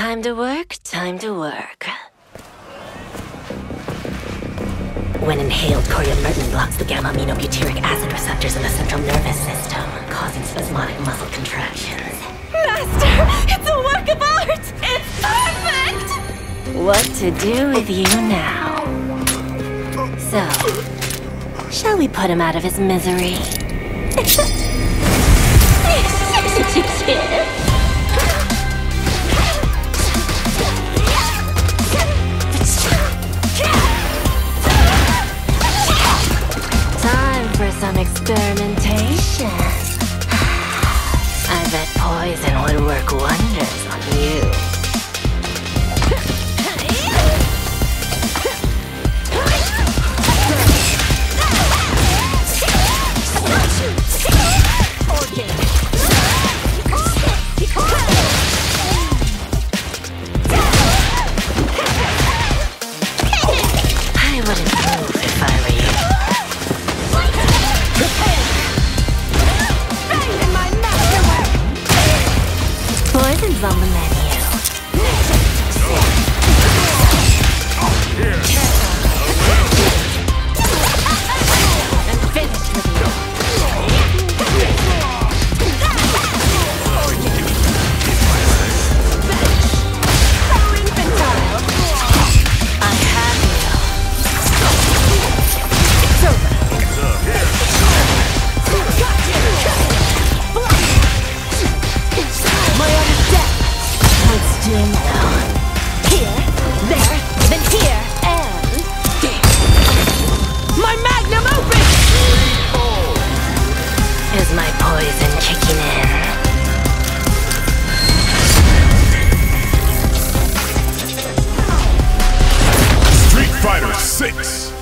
Time to work, time to work. When inhaled, coriamyrtin blocks the gamma-aminobutyric acid receptors in the central nervous system, causing spasmodic muscle contractions. Master, it's a work of art! It's perfect! What to do with you now? So, shall we put him out of his misery? poison would work wonders Here, there, then here, and my magnum opus. Is my poison kicking in? Street Fighter 6.